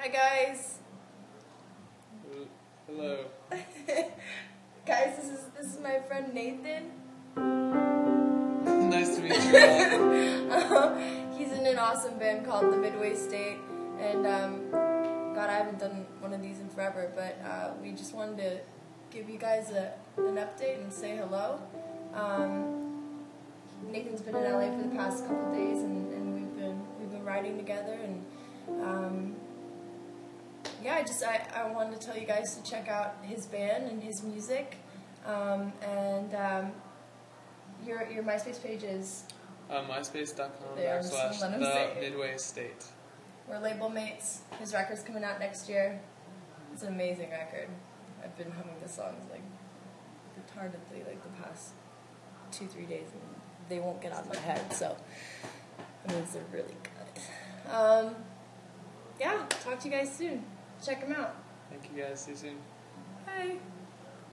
Hi guys. Hello. guys, this is this is my friend Nathan. nice to meet you. um, he's in an awesome band called the Midway State, and um, God, I haven't done one of these in forever, but uh, we just wanted to give you guys a, an update and say hello. Um, Nathan's been in LA for the past couple days, and, and we've been we've been writing together, and um, yeah, I just I, I wanted to tell you guys to check out his band and his music, um, and um, your your MySpace page is Uh, MySpace.com backslash the. Midway State. we're label mates. His record's coming out next year. It's an amazing record. I've been humming the songs like retardedly like the past two three days, and they won't get out of my head. So I mean, they're really good. Um, yeah, talk to you guys soon. Check them out. Thank you guys. See you soon. Bye.